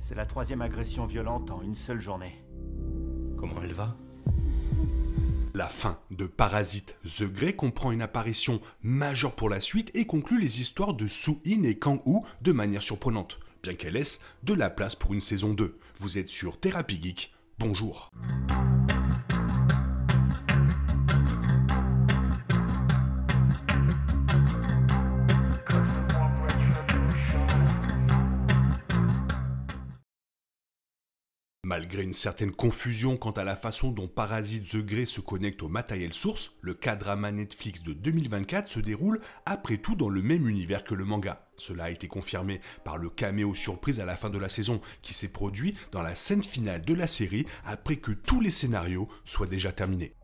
C'est la troisième agression violente en une seule journée. Comment elle va La fin de Parasite The Grey comprend une apparition majeure pour la suite et conclut les histoires de Soo-in et Kang-woo de manière surprenante, bien qu'elle laisse de la place pour une saison 2. Vous êtes sur Thérapie Geek, bonjour. Malgré une certaine confusion quant à la façon dont Parasite The Grey se connecte au matériel source, le K-drama Netflix de 2024 se déroule après tout dans le même univers que le manga. Cela a été confirmé par le caméo surprise à la fin de la saison qui s'est produit dans la scène finale de la série après que tous les scénarios soient déjà terminés.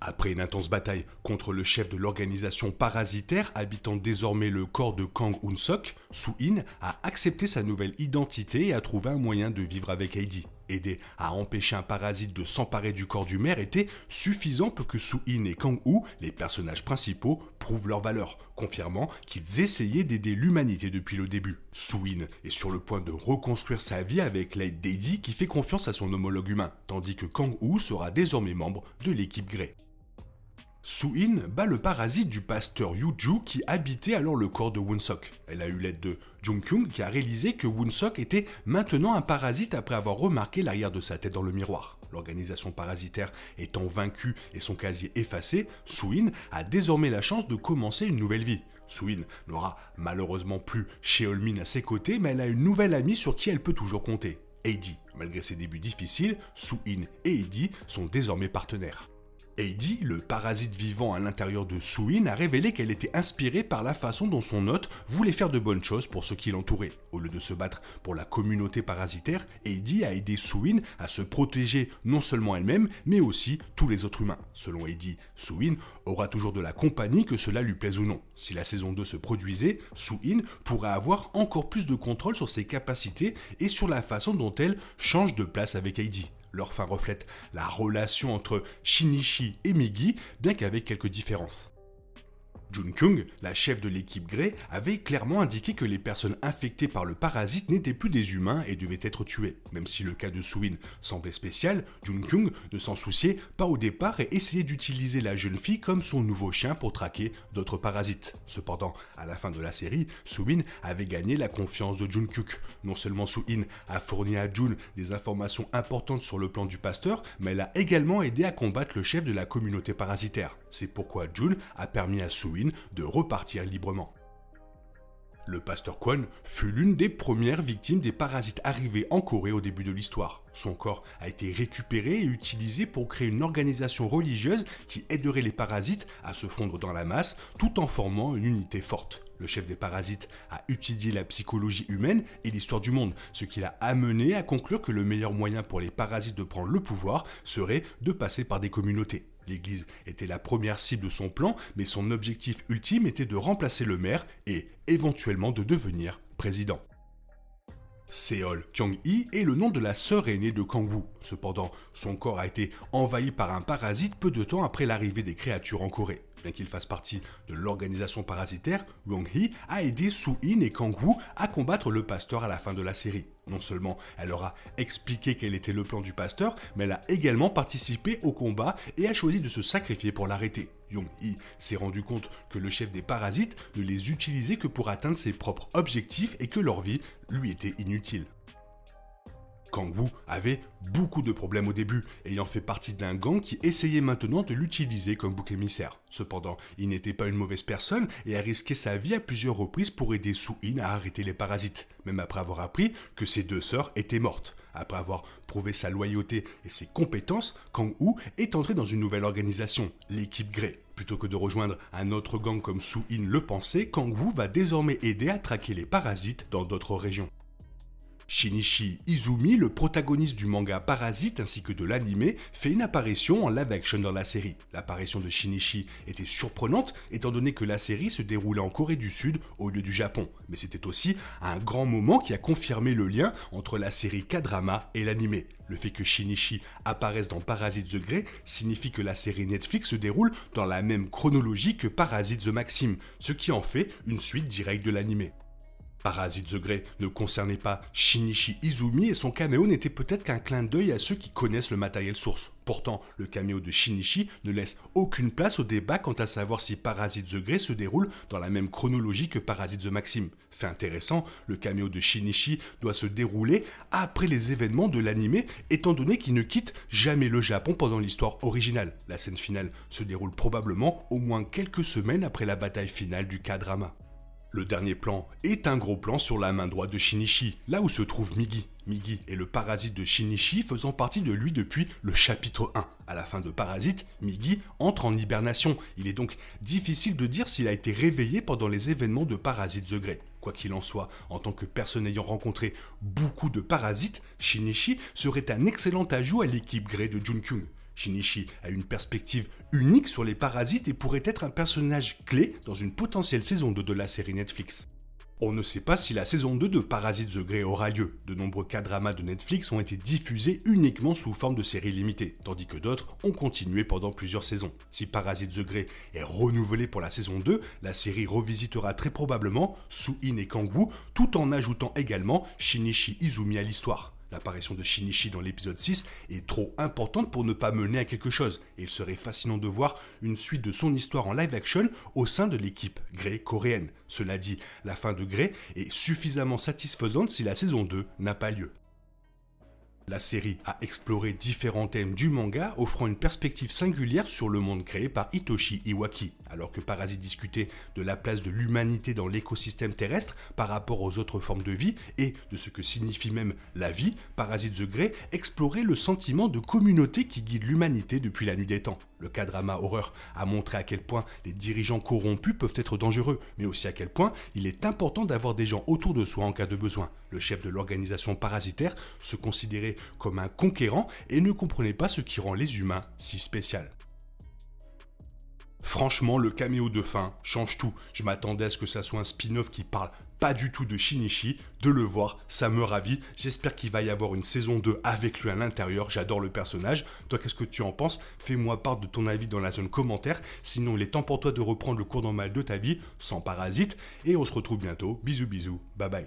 Après une intense bataille contre le chef de l'organisation parasitaire habitant désormais le corps de Kang Unsok, Soo-in a accepté sa nouvelle identité et a trouvé un moyen de vivre avec Heidi. Aider à empêcher un parasite de s'emparer du corps du maire était suffisant pour que Soo-in et Kang-woo, les personnages principaux, prouvent leur valeur, confirmant qu'ils essayaient d'aider l'humanité depuis le début. Soo-in est sur le point de reconstruire sa vie avec l'aide d'Eddie qui fait confiance à son homologue humain, tandis que Kang-woo sera désormais membre de l'équipe Grey. Soo-in bat le parasite du pasteur Yu-ju qui habitait alors le corps de Woonsok. Elle a eu l'aide de Jung-kyung qui a réalisé que Woonsok était maintenant un parasite après avoir remarqué l'arrière de sa tête dans le miroir. L'organisation parasitaire étant vaincue et son casier effacé, Soo-in a désormais la chance de commencer une nouvelle vie. Soo-in n'aura malheureusement plus Sheolmin à ses côtés, mais elle a une nouvelle amie sur qui elle peut toujours compter. Heidi. Malgré ses débuts difficiles, Soo-in et Heidi sont désormais partenaires. Heidi, le parasite vivant à l'intérieur de Soo-in, a révélé qu'elle était inspirée par la façon dont son hôte voulait faire de bonnes choses pour ceux qui l'entouraient. Au lieu de se battre pour la communauté parasitaire, Heidi a aidé Soo-in à se protéger non seulement elle-même, mais aussi tous les autres humains. Selon Heidi, Soo-in aura toujours de la compagnie que cela lui plaise ou non. Si la saison 2 se produisait, Soo-in pourrait avoir encore plus de contrôle sur ses capacités et sur la façon dont elle change de place avec Heidi. Leur fin reflète la relation entre Shinichi et Migi, bien qu'avec quelques différences. Jun Kyung, la chef de l'équipe Grey, avait clairement indiqué que les personnes infectées par le parasite n'étaient plus des humains et devaient être tuées. Même si le cas de Suin semblait spécial, Jun Kyung ne s'en souciait pas au départ et essayait d'utiliser la jeune fille comme son nouveau chien pour traquer d'autres parasites. Cependant, à la fin de la série, Suin avait gagné la confiance de Jun Kyuk. Non seulement Suin a fourni à Jun des informations importantes sur le plan du pasteur, mais elle a également aidé à combattre le chef de la communauté parasitaire. C'est pourquoi Jun a permis à Suin de repartir librement. Le pasteur Kwon fut l'une des premières victimes des parasites arrivés en Corée au début de l'histoire. Son corps a été récupéré et utilisé pour créer une organisation religieuse qui aiderait les parasites à se fondre dans la masse tout en formant une unité forte. Le chef des parasites a étudié la psychologie humaine et l'histoire du monde, ce qui l'a amené à conclure que le meilleur moyen pour les parasites de prendre le pouvoir serait de passer par des communautés. L'Église était la première cible de son plan, mais son objectif ultime était de remplacer le maire et éventuellement de devenir président. Seol Kyung-hee est le nom de la sœur aînée de Kang-woo. Cependant, son corps a été envahi par un parasite peu de temps après l'arrivée des créatures en Corée. Bien qu'il fasse partie de l'organisation parasitaire, Wong-hee a aidé Soo-in et Kang-woo à combattre le pasteur à la fin de la série. Non seulement elle leur a expliqué quel était le plan du pasteur, mais elle a également participé au combat et a choisi de se sacrifier pour l'arrêter. Yong-hee s'est rendu compte que le chef des parasites ne les utilisait que pour atteindre ses propres objectifs et que leur vie lui était inutile. Kang-woo avait beaucoup de problèmes au début, ayant fait partie d'un gang qui essayait maintenant de l'utiliser comme bouc émissaire. Cependant, il n'était pas une mauvaise personne et a risqué sa vie à plusieurs reprises pour aider Soo-in à arrêter les parasites, même après avoir appris que ses deux sœurs étaient mortes. Après avoir prouvé sa loyauté et ses compétences, Kang-woo est entré dans une nouvelle organisation, l'équipe Grey. Plutôt que de rejoindre un autre gang comme Soo-in le pensait, Kang-woo va désormais aider à traquer les parasites dans d'autres régions. Shinichi Izumi, le protagoniste du manga Parasite ainsi que de l'anime, fait une apparition en live action dans la série. L'apparition de Shinichi était surprenante étant donné que la série se déroulait en Corée du Sud au lieu du Japon, mais c'était aussi un grand moment qui a confirmé le lien entre la série K-drama et l'anime. Le fait que Shinichi apparaisse dans Parasite The Grey signifie que la série Netflix se déroule dans la même chronologie que Parasite The Maxim, ce qui en fait une suite directe de l'anime. Parasite the Grey ne concernait pas Shinichi Izumi et son caméo n'était peut-être qu'un clin d'œil à ceux qui connaissent le matériel source. Pourtant, le caméo de Shinichi ne laisse aucune place au débat quant à savoir si Parasite the Grey se déroule dans la même chronologie que Parasite the Maxim. Fait intéressant, le caméo de Shinichi doit se dérouler après les événements de l'animé, étant donné qu'il ne quitte jamais le Japon pendant l'histoire originale. La scène finale se déroule probablement au moins quelques semaines après la bataille finale du K-drama. Le dernier plan est un gros plan sur la main droite de Shinichi, là où se trouve Migi. Migi est le parasite de Shinichi faisant partie de lui depuis le chapitre 1. À la fin de Parasite, Migi entre en hibernation. Il est donc difficile de dire s'il a été réveillé pendant les événements de Parasite the Grey. Quoi qu'il en soit, en tant que personne ayant rencontré beaucoup de parasites, Shinichi serait un excellent ajout à l'équipe Grey de Junkyung. Shinichi a une perspective unique sur les parasites et pourrait être un personnage clé dans une potentielle saison 2 de la série Netflix. On ne sait pas si la saison 2 de Parasite the Grey aura lieu. De nombreux K-dramas de Netflix ont été diffusés uniquement sous forme de séries limitées, tandis que d'autres ont continué pendant plusieurs saisons. Si Parasite the Grey est renouvelé pour la saison 2, la série revisitera très probablement Su-in et Kangwoo, tout en ajoutant également Shinichi Izumi à l'histoire. L'apparition de Shinichi dans l'épisode 6 est trop importante pour ne pas mener à quelque chose, et il serait fascinant de voir une suite de son histoire en live action au sein de l'équipe Grey coréenne. Cela dit, la fin de Grey est suffisamment satisfaisante si la saison 2 n'a pas lieu. La série a exploré différents thèmes du manga, offrant une perspective singulière sur le monde créé par Hitoshi Iwaki. Alors que Parasite discutait de la place de l'humanité dans l'écosystème terrestre par rapport aux autres formes de vie et de ce que signifie même la vie, Parasite the Grey explorait le sentiment de communauté qui guide l'humanité depuis la nuit des temps. Le K-drama horreur a montré à quel point les dirigeants corrompus peuvent être dangereux, mais aussi à quel point il est important d'avoir des gens autour de soi en cas de besoin. Le chef de l'organisation parasitaire se considérait comme un conquérant et ne comprenait pas ce qui rend les humains si spéciaux. Franchement, le caméo de fin change tout. Je m'attendais à ce que ça soit un spin-off qui parle pas du tout de Shinichi. De le voir, ça me ravit. J'espère qu'il va y avoir une saison 2 avec lui à l'intérieur. J'adore le personnage. Toi, qu'est-ce que tu en penses? Fais-moi part de ton avis dans la zone commentaire. Sinon, il est temps pour toi de reprendre le cours normal de ta vie, sans parasite. Et on se retrouve bientôt. Bisous, bisous. Bye bye.